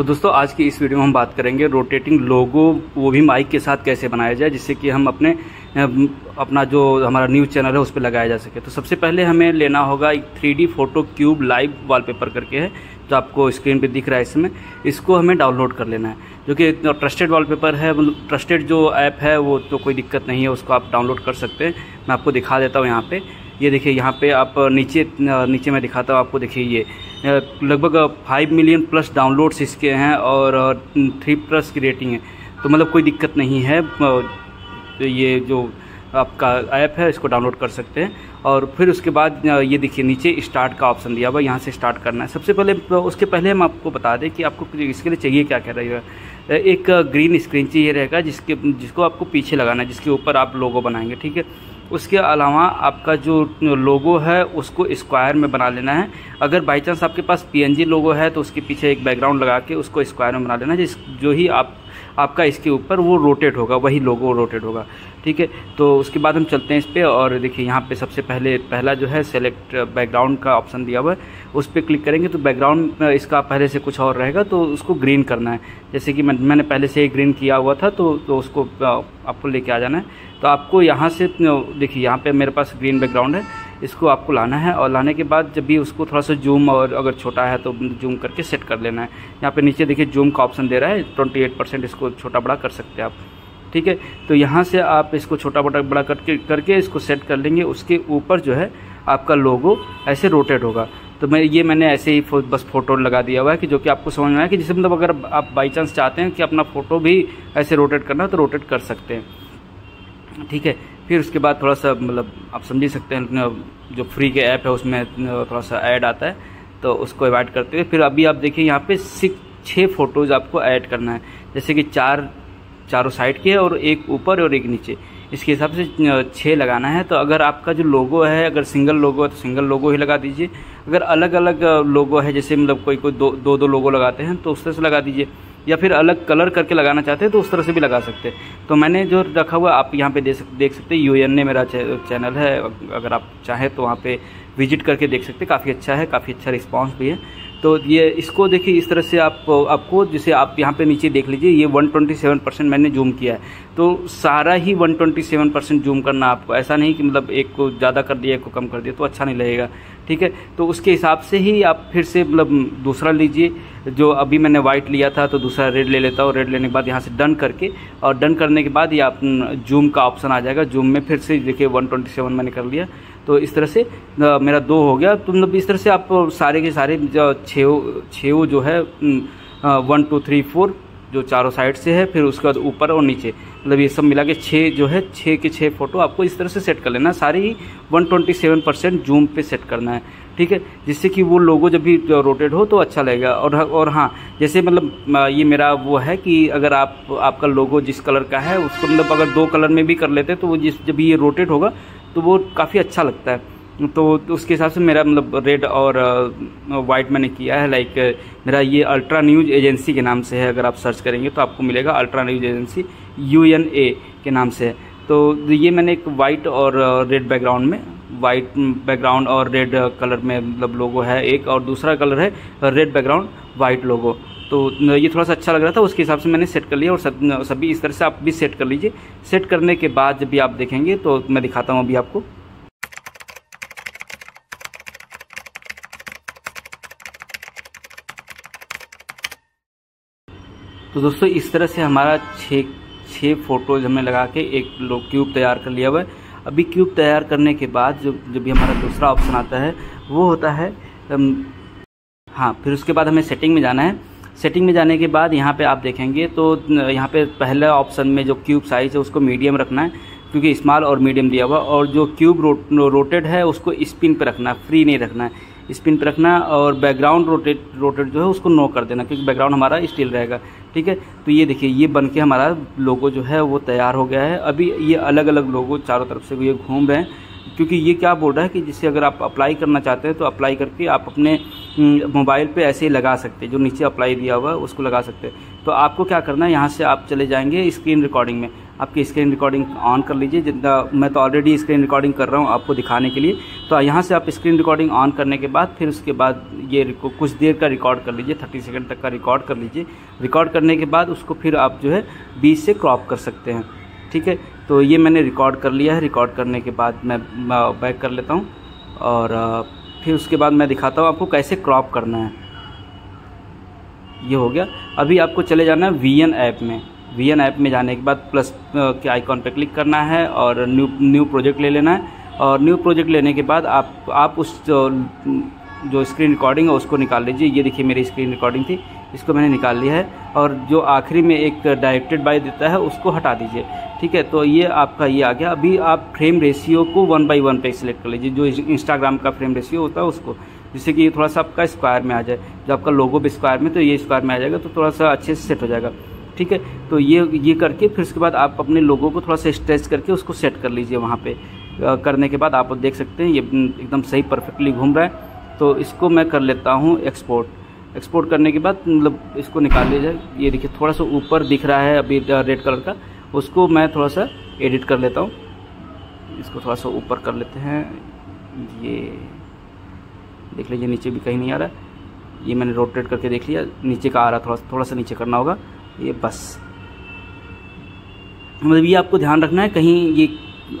तो दोस्तों, आज की इस वीडियो में हम बात करेंगे रोटेटिंग लोगो, वो भी माइक के साथ कैसे बनाया जाए, जिससे कि हम अपने अपना जो हमारा न्यूज़ चैनल है, उस पर लगाया जा सके। तो सबसे पहले हमें लेना होगा एक three photo cube live wallpaper करके है, जो आपको स्क्रीन पे दिख रहा है इसमें। इसको हमें डाउनलोड कर लेना है। जो कि ट्रस्टेड वॉलपेपर है ट्रस्टेड जो ऐप है, वो तो कोई दिक्कत नहीं है, उसको आप डाउनलोड कर सकते हैं। मैं आपको दिखा देता हूँ यहाँ पे। ये देखिए, यहाँ पे आप नीचे नीचे मैं दिखाता हूँ आपको, देखिए ये, लगभग फाइव मिलियन प्लस डाउनलोड्स इसके हैं और थ्री प्लस की रेटिंग है। तो मतलब कोई दिक्कत नहीं है, ये जो आपका ऐप है, इसको डाउनलोड कर सकते हैं। और फिर उसके बाद, ये देखिए, नीचे स्टार्ट का ऑप्शन दिया हुआ यहाँ से स्टार्ट करना है। सबसे पहले, उसके पहले हम आपको बता दें कि आपको इसके लिए चाहिए क्या क्या रहेगा एक ग्रीन स्क्रीन चाहिए रहेगा, जिसके, जिसको आपको पीछे लगाना है, जिसके ऊपर आप लोगो बनाएँगे, ठीक है? उसके अलावा आपका जो लोगो है, उसको स्क्वायर में बना लेना है। अगर बाई चांस आपके पास पीएनजी लोगो है तो उसके पीछे एक बैकग्राउंड लगा के उसको स्क्वायर में बना लेना है, जिस जो ही आप, आपका इसके ऊपर वो रोटेट होगा, वही लोगो रोटेट होगा। ठीक है? तो उसके बाद हम चलते हैं इस पर और देखिए यहाँ पे सबसे पहले, पहला जो है सेलेक्ट बैकग्राउंड का ऑप्शन दिया हुआ है। उस पर क्लिक करेंगे तो बैकग्राउंड इसका पहले से कुछ और रहेगा तो उसको ग्रीन करना है। जैसे कि मैं, मैंने पहले से ही ग्रीन किया हुआ था तो तो उसको आपको लेके आ जाना है। तो आपको यहाँ से देखिए यहाँ पे मेरे पास ग्रीन बैकग्राउंड है। इसको आपको लाना है और लाने के बाद जब भी उसको थोड़ा सा जूम और अगर छोटा है तो जूम करके सेट कर लेना है। यहाँ पे नीचे देखिए जूम का ऑप्शन दे रहा है ट्वेंटी एट परसेंट इसको छोटा बड़ा कर सकते हैं आप। ठीक है? तो यहाँ से आप इसको छोटा बड़ा बड़ा करके करके इसको सेट कर लेंगे। उसके ऊपर जो है आपका लोगो ऐसे रोटेट होगा। तो मैं, ये मैंने ऐसे ही बस फ़ोटो लगा दिया हुआ है कि जो कि आपको समझ में आया कि जिससे मतलब अगर आप बाई चांस चाहते हैं कि अपना फ़ोटो भी ऐसे रोटेट करना है तो रोटेट कर सकते हैं। ठीक है? फिर उसके बाद थोड़ा सा मतलब आप समझ सकते हैं जो फ्री के ऐप है उसमें थोड़ा सा ऐड आता है तो उसको एवाइड करते हुए। फिर अभी आप देखिए, यहाँ पे सिक्स छः फ़ोटोज़ आपको ऐड करना है। जैसे कि चार चारों साइड के और एक ऊपर और एक नीचे। इसके हिसाब से छः लगाना है। तो अगर आपका जो लोगो है अगर सिंगल लोगो है तो सिंगल लोगो ही लगा दीजिए। अगर अलग अलग लोगो है जैसे मतलब कोई कोई दो दो, दो लोगो लगाते हैं तो उस तरह से लगा दीजिए। या फिर अलग कलर करके लगाना चाहते हैं तो उस तरह से भी लगा सकते हैं। तो मैंने जो रखा हुआ आप यहाँ पे देख देख सकते हैं यू एन ए मेरा चैनल है। अगर आप चाहें तो वहाँ पे विज़िट करके देख सकते हैं। काफ़ी अच्छा है काफ़ी अच्छा रिस्पॉन्स भी है। तो ये इसको देखिए, इस तरह से आप, आपको जैसे आप यहाँ पे नीचे देख लीजिए, ये 127 परसेंट मैंने जूम किया है। तो सारा ही 127 परसेंट जूम करना आपको, ऐसा नहीं कि मतलब एक को ज़्यादा कर दिया, एक को कम कर दिया तो अच्छा नहीं लगेगा, ठीक है? तो उसके हिसाब से ही आप फिर से मतलब दूसरा लीजिए, जो अभी मैंने वाइट लिया था तो दूसरा रेड ले लेता हूँ रेड लेने के बाद यहाँ से डन करके, और डन करने के बाद ये आप जूम का ऑप्शन आ जाएगा। जूम में फिर से देखिए वन मैंने कर लिया। तो इस तरह से मेरा दो हो गया। तो मतलब इस तरह से आप सारे के सारे छः जो है वन, टू, थ्री, फोर, जो चारों साइड से है, फिर उसके बाद ऊपर और नीचे। मतलब ये सब मिला के छः जो है, छः के छः फ़ोटो आपको इस तरह से सेट कर लेना। सारी ही 127 परसेंट जूम पे सेट करना है, ठीक है? जिससे कि वो लोगो जब भी रोटेट हो तो अच्छा लगेगा। और और हाँ जैसे मतलब ये मेरा वो है कि अगर आप, आपका लोगो जिस कलर का है, उसको मतलब अगर दो कलर में भी कर लेते तो वो जिस, जब ये रोटेट होगा तो वो काफ़ी अच्छा लगता है। तो उसके हिसाब से मेरा मतलब रेड और वाइट मैंने किया है। लाइक मेरा ये अल्ट्रा न्यूज़ एजेंसी के नाम से है। अगर आप सर्च करेंगे तो आपको मिलेगा ultra news agency U N A के नाम से। है तो ये मैंने एक वाइट और रेड बैकग्राउंड में वाइट बैकग्राउंड और रेड कलर में मतलब लोगो है एक और दूसरा कलर है रेड बैकग्राउंड वाइट लोगो तो ये थोड़ा सा अच्छा लग रहा था, उसके हिसाब से मैंने सेट कर लिया और सब सभी इस तरह से आप भी सेट कर लीजिए। सेट करने के बाद जब भी आप देखेंगे तो मैं दिखाता हूँ अभी आपको। तो दोस्तों, इस तरह से हमारा छः छः फ़ोटोज़ हमने लगा के एक क्यूब तैयार कर लिया हुआ है। अभी क्यूब तैयार करने के बाद जो जब भी हमारा दूसरा ऑप्शन आता है, वो होता है हाँ फिर उसके बाद हमें सेटिंग में जाना है। सेटिंग में जाने के बाद यहाँ पे आप देखेंगे तो यहाँ पे पहले ऑप्शन में जो क्यूब साइज़ है उसको मीडियम रखना है क्योंकि स्मॉल और मीडियम दिया हुआ और जो क्यूब रो, रोटेड है उसको स्पिन पर रखना है फ्री नहीं रखना है। स्पिन पर रखना और बैकग्राउंड रोटेट रोटेट जो है उसको नो कर देना क्योंकि बैकग्राउंड हमारा स्टिल रहेगा ठीक है? तो ये देखिए ये बन के हमारा लोगो जो है वो तैयार हो गया है। अभी ये अलग अलग लोगो चारों तरफ़ से ये घूम रहे हैं क्योंकि ये क्या बोल रहा है कि जिससे अगर आप अप्लाई करना चाहते हैं तो अप्लाई करके आप अपने मोबाइल पे ऐसे ही लगा सकते हैं, जो नीचे अप्लाई दिया हुआ है, उसको लगा सकते हैं। तो आपको क्या करना है, यहाँ से आप चले जाएँगे स्क्रीन रिकॉर्डिंग में। आपकी स्क्रीन रिकॉर्डिंग ऑन कर लीजिए, जितना मैं तो ऑलरेडी स्क्रीन रिकॉर्डिंग कर रहा हूँ आपको दिखाने के लिए। तो यहाँ से आप स्क्रीन रिकॉर्डिंग ऑन करने के बाद, फिर उसके बाद ये कुछ देर का रिकॉर्ड कर लीजिए थर्टी सेकेंड तक का रिकॉर्ड कर लीजिए। रिकॉर्ड करने के बाद उसको फिर आप जो है बीच से क्रॉप कर सकते हैं। ठीक है? तो ये मैंने रिकॉर्ड कर लिया है। रिकॉर्ड करने के बाद मैं बैक कर लेता हूँ। और फिर उसके बाद मैं दिखाता हूँ आपको कैसे क्रॉप करना है। ये हो गया। अभी आपको चले जाना है वीएन ऐप में। वीएन ऐप में जाने के बाद प्लस के आइकॉन पे क्लिक करना है और न्यू न्यू प्रोजेक्ट ले लेना है। और न्यू प्रोजेक्ट लेने के बाद आप आप उस जो स्क्रीन रिकॉर्डिंग है उसको निकाल लीजिए। ये देखिए मेरी स्क्रीन रिकॉर्डिंग थी। इसको मैंने निकाल लिया है। और जो आखिरी में एक डायरेक्टेड बाय देता है, उसको हटा दीजिए। ठीक है? तो ये आपका ये आ गया। अभी आप फ्रेम रेशियो को वन बाई वन पे सिलेक्ट कर लीजिए। जो इंस्टाग्राम का फ्रेम रेशियो होता है उसको। जिससे कि ये थोड़ा सा आपका स्क्वायर में आ जाए। जब आपका लोगो भी स्क्वायर में तो ये स्क्वायर में आ जाएगा तो थोड़ा सा अच्छे से सेट हो जाएगा। ठीक है? तो ये ये करके फिर उसके बाद आप अपने लोगों को थोड़ा सा स्ट्रेच करके उसको सेट कर लीजिए वहाँ पे। करने के बाद आप देख सकते हैं, ये एकदम सही परफेक्टली घूम रहा है। तो इसको मैं कर लेता हूँ एक्सपोर्ट एक्सपोर्ट करने के बाद मतलब इसको निकाल लिया जाए। ये देखिए, थोड़ा सा ऊपर दिख रहा है अभी रेड कलर का। उसको मैं थोड़ा सा एडिट कर लेता हूँ। इसको थोड़ा सा ऊपर कर लेते हैं। ये देख लीजिए, नीचे भी कहीं नहीं आ रहा ये मैंने रोटेट करके देख लिया। नीचे का आ रहा थोड़ा थोड़ा सा नीचे करना होगा। ये बस। मतलब ये आपको ध्यान रखना है, कहीं ये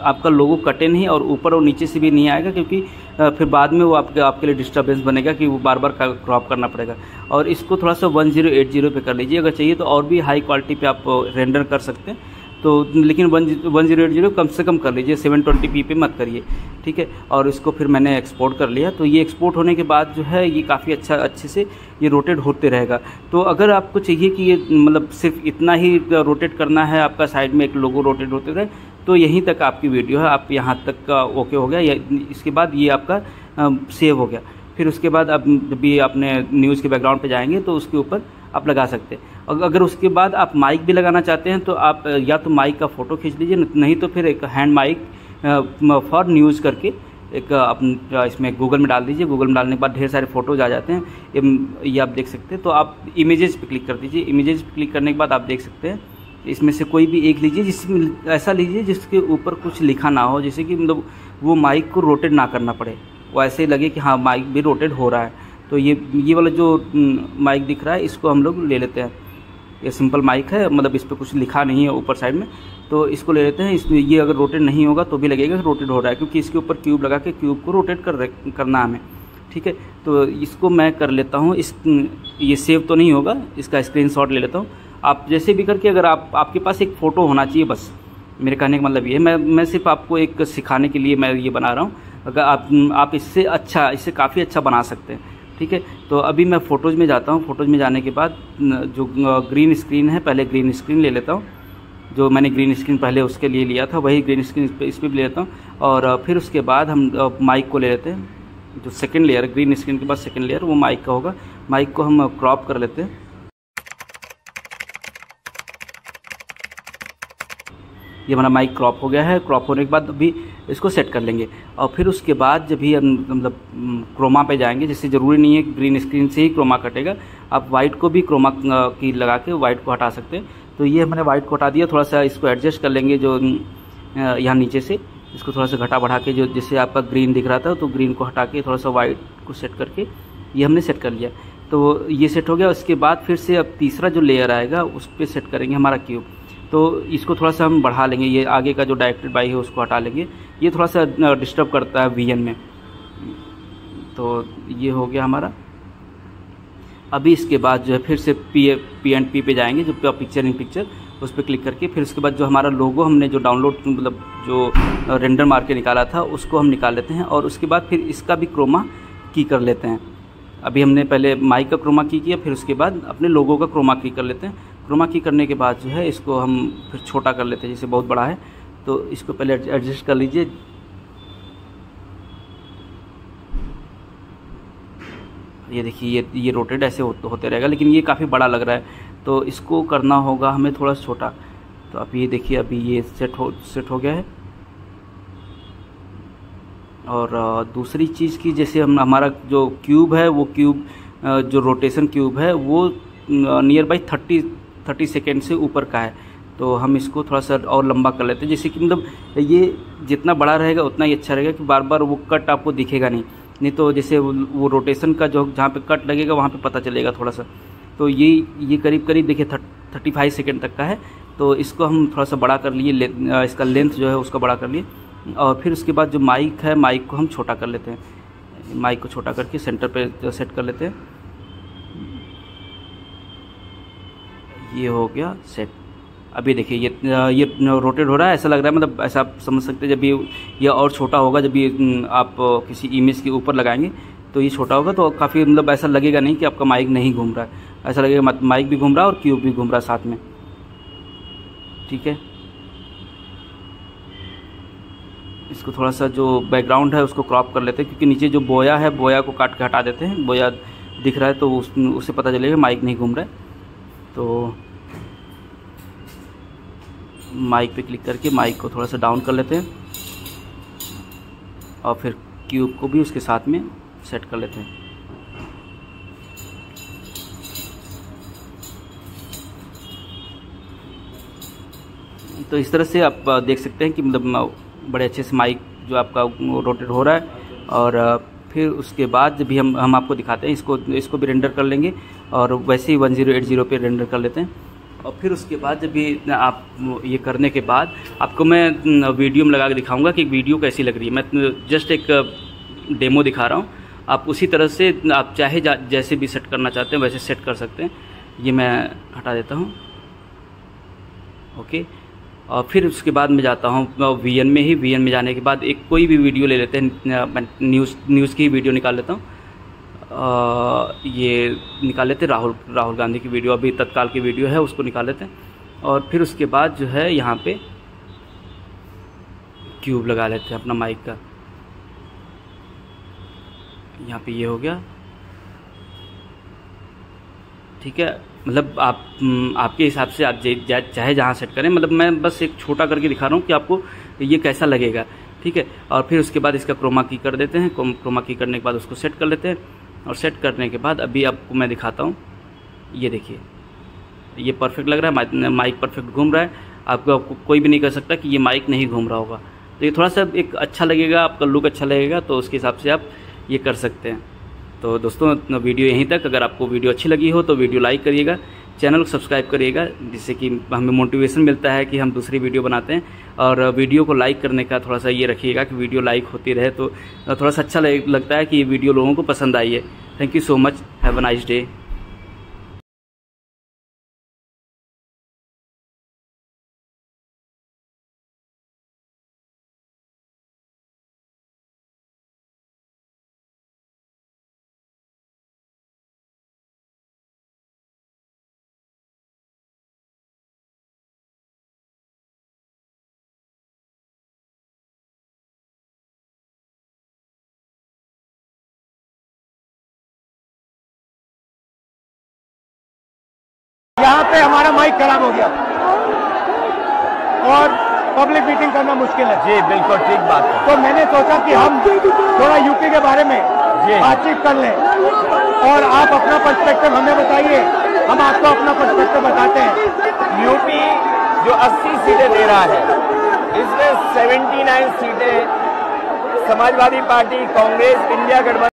आपका लोगो कटे नहीं और ऊपर और नीचे से भी नहीं आएगा क्योंकि फिर बाद में वो आपके आपके लिए डिस्टर्बेंस बनेगा कि वो बार बार क्रॉप करना पड़ेगा। और इसको थोड़ा सा वन ज़ीरो एट ज़ीरो पे कर लीजिए। अगर चाहिए तो और भी हाई क्वालिटी पे आप रेंडर कर सकते हैं। तो लेकिन one one zero eight zero कम से कम कर लीजिए, सेवन ट्वेंटी पी पे मत करिए, ठीक है? और इसको फिर मैंने एक्सपोर्ट कर लिया। तो ये एक्सपोर्ट होने के बाद जो है, ये काफ़ी अच्छा अच्छे से ये रोटेट होते रहेगा। तो अगर आपको चाहिए कि ये मतलब सिर्फ़ इतना ही रोटेट करना है, आपका साइड में एक लोगो रोटेट होते रहे तो यहीं तक आपकी वीडियो है। आप यहाँ तक का ओके हो गया। इसके बाद ये आपका सेव हो गया। फिर उसके बाद आप जब भी अपने न्यूज़ के बैकग्राउंड पे जाएँगे तो उसके ऊपर आप लगा सकते हैं। अगर उसके बाद आप माइक भी लगाना चाहते हैं तो आप या तो माइक का फ़ोटो खींच लीजिए नहीं तो फिर एक हैंड माइक फॉर न्यूज़ करके एक अपने इसमें गूगल में डाल दीजिए, गूगल में डालने के बाद ढेर सारे फ़ोटोज़ आ जाते हैं। ये आप देख सकते हैं। तो आप इमेजेस पे क्लिक कर दीजिए। इमेजेस पे क्लिक करने के बाद आप देख सकते हैं, इसमें से कोई भी एक लीजिए जिसमें ऐसा लीजिए जिसके ऊपर कुछ लिखा ना हो, जैसे कि मतलब वो माइक को रोटेट ना करना पड़े। वो ऐसे लगे कि हाँ माइक भी रोटेट हो रहा है। तो ये ये वाला जो माइक दिख रहा है, इसको हम लोग ले लेते हैं। ये सिंपल माइक है मतलब इस पर कुछ लिखा नहीं है ऊपर साइड में तो इसको ले लेते हैं, इसमें ये अगर रोटेट नहीं होगा तो भी लगेगा रोटेट हो रहा है, क्योंकि इसके ऊपर क्यूब लगा के क्यूब को रोटेट कर करना हमें, ठीक है? तो इसको मैं कर लेता हूँ, इस, ये सेव तो नहीं होगा, इसका स्क्रीनशॉट ले लेता हूँ। आप जैसे भी करके अगर आप, आपके पास एक फ़ोटो होना चाहिए बस, मेरे कहने का मतलब ये है, मैं मैं सिर्फ़ आपको एक सिखाने के लिए मैं ये बना रहा हूँ, अगर आप आप इससे अच्छा इससे काफ़ी अच्छा बना सकते हैं। ठीक है? तो अभी मैं फ़ोटोज़ में जाता हूँ। फ़ोटोज़ में जाने के बाद जो ग्रीन स्क्रीन है, पहले ग्रीन स्क्रीन ले लेता हूँ। जो मैंने ग्रीन स्क्रीन पहले उसके लिए लिया था, वही ग्रीन स्क्रीन इस पर भी ले लेता हूँ। और फिर उसके बाद हम माइक को ले लेते हैं। जो सेकेंड लेयर ग्रीन स्क्रीन के बाद सेकेंड लेयर वो माइक का होगा। माइक को हम क्रॉप कर लेते हैं। ये हमारा माइक क्रॉप हो गया है। क्रॉप होने के बाद अभी इसको सेट कर लेंगे। और फिर उसके बाद जब भी हम मतलब क्रोमा पे जाएँगे, जिससे ज़रूरी नहीं है ग्रीन स्क्रीन से ही क्रोमा कटेगा, आप वाइट को भी क्रोमा की लगा के वाइट को हटा सकते हैं। तो ये मैंने वाइट को हटा दिया, थोड़ा सा इसको एडजस्ट कर लेंगे जो यहाँ नीचे से। इसको थोड़ा सा घटा बढ़ा के जो, जिससे आपका ग्रीन दिख रहा था तो ग्रीन को हटा के थोड़ा सा वाइट को सेट करके ये हमने सेट कर लिया। तो ये सेट हो गया, उसके बाद फिर से अब तीसरा जो लेयर आएगा, उस पर सेट करेंगे हमारा क्यूब तो इसको थोड़ा सा हम बढ़ा लेंगे, ये आगे का जो डायरेक्टेड बाई है, उसको हटा लेंगे। ये थोड़ा सा डिस्टर्ब करता है विजन में। तो ये हो गया हमारा। अभी इसके बाद जो है फिर से पी पी एंड पी पे जाएँगे, जो पिक्चर इन पिक्चर उस पर क्लिक करके फिर उसके बाद जो हमारा लोगो हमने जो डाउनलोड मतलब जो रेंडर मार के निकाला था, उसको हम निकाल लेते हैं और उसके बाद फिर इसका भी क्रोमा की कर लेते हैं। अभी हमने पहले माइक का क्रोमा की किया, फिर उसके बाद अपने लोगों का क्रोमा की कर लेते हैं। क्रोमा की करने के बाद जो है इसको हम फिर छोटा कर लेते हैं, जैसे बहुत बड़ा है। तो इसको पहले एडजस्ट कर लीजिए। ये देखिए ये ये रोटेट ऐसे हो, होते रहेगा लेकिन ये काफ़ी बड़ा लग रहा है। तो इसको करना होगा हमें थोड़ा छोटा। तो अब ये देखिए अभी ये सेट हो सेट हो गया है। और दूसरी चीज़ की जैसे हम हमारा जो क्यूब है वो क्यूब जो रोटेशन क्यूब है वो near by thirty thirty second से ऊपर का है। तो हम इसको थोड़ा सा और लंबा कर लेते हैं जैसे कि मतलब ये जितना बड़ा रहेगा, उतना ही अच्छा रहेगा कि बार बार वो कट आपको दिखेगा नहीं। नहीं तो जैसे वो रोटेशन का जो, जहाँ पे कट लगेगा, वहाँ पे पता चलेगा थोड़ा सा। तो ये ये करीब करीब देखिए थर्टी फाइव सेकेंड तक का है। तो इसको हम थोड़ा सा बड़ा कर लिए इसका लेंथ जो है उसका बड़ा कर लिए। और फिर उसके बाद जो माइक है माइक को हम छोटा कर लेते हैं। माइक को छोटा करके सेंटर पे सेट कर लेते हैं। ये हो गया सेट अभी देखिए, ये ये रोटेट हो रहा है, ऐसा लग रहा है मतलब ऐसा आप समझ सकते हैं, जब ये ये और छोटा होगा, जब ये आप किसी इमेज के ऊपर लगाएँगे तो ये छोटा होगा तो काफ़ी मतलब ऐसा लगेगा नहीं कि आपका माइक नहीं घूम रहा है। ऐसा लगेगा माइक भी घूम रहा है और क्यूब भी घूम रहा है साथ में। ठीक है? इसको थोड़ा सा जो बैकग्राउंड है, उसको क्रॉप कर लेते हैं, क्योंकि नीचे जो बोया है बोया को काट के हटा देते हैं। बोया दिख रहा है तो उस उससे पता चलेगा माइक नहीं घूम रहा है। तो माइक पे क्लिक करके माइक को थोड़ा सा डाउन कर लेते हैं और फिर क्यूब को भी उसके साथ में सेट कर लेते हैं। तो इस तरह से आप देख सकते हैं कि मतलब बड़े अच्छे से माइक जो आपका रोटेट हो रहा है और फिर उसके बाद जब भी हम हम आपको दिखाते हैं, इसको इसको भी रेंडर कर लेंगे और वैसे ही वन ज़ीरो एट ज़ीरो पे रेंडर कर लेते हैं। और फिर उसके बाद जब भी आप ये करने के बाद आपको मैं वीडियो में लगा के दिखाऊँगा कि वीडियो कैसी लग रही है। मैं जस्ट एक डेमो दिखा रहा हूँ। आप उसी तरह से आप चाहे जैसे भी सेट करना चाहते हैं, वैसे सेट कर सकते हैं। ये मैं हटा देता हूँ। ओके? और फिर उसके बाद मैं जाता हूँ वी में ही। वीएन में जाने के बाद एक कोई भी वीडियो ले लेते हैं न्यूज़ न्यूज़ की वीडियो निकाल लेता हूँ। ये निकाल लेते, राहुल राहुल गांधी की वीडियो, अभी तत्काल की वीडियो है, उसको निकाल लेते हैं। और फिर उसके बाद जो है, यहाँ पे क्यूब लगा लेते हैं अपना माइक का। यहाँ पे ये हो गया। ठीक है मतलब आप आपके हिसाब से आप चाहे जहाँ सेट करें मतलब मैं बस एक छोटा करके दिखा रहा हूँ कि आपको ये कैसा लगेगा। ठीक है, और फिर उसके बाद इसका क्रोमा की कर देते हैं। क्रोमा की करने के बाद उसको सेट कर लेते हैं। और सेट करने के बाद अभी आपको मैं दिखाता हूँ। ये देखिए। ये परफेक्ट लग रहा है माइक परफेक्ट घूम रहा है। आपको, आपको कोई भी नहीं कर सकता कि ये माइक नहीं घूम रहा होगा। तो ये थोड़ा सा एक अच्छा लगेगा आपका लुक अच्छा लगेगा तो उसके हिसाब से आप ये कर सकते हैं। तो दोस्तों वीडियो यहीं तक। अगर आपको वीडियो अच्छी लगी हो तो वीडियो लाइक करिएगा। चैनल को सब्सक्राइब करिएगा, जिससे कि हमें मोटिवेशन मिलता है कि हम दूसरी वीडियो बनाते हैं। और वीडियो को लाइक करने का थोड़ा सा ये रखिएगा कि वीडियो लाइक होती रहे तो थोड़ा सा अच्छा लगता है कि ये वीडियो लोगों को पसंद आई है। Thank you so much have a nice day यहाँ पे हमारा माइक खराब हो गया। और पब्लिक मीटिंग करना मुश्किल है। जी बिल्कुल ठीक बात है। तो मैंने सोचा कि हम थोड़ा यूपी के बारे में बातचीत कर लें। और आप अपना पर्सपेक्टिव हमें बताइए। हम आपको अपना पर्सपेक्टिव बताते हैं। यूपी जो 80 सीटें दे रहा है इसमें 79 सीटें समाजवादी पार्टी कांग्रेस इंडिया गठबंधन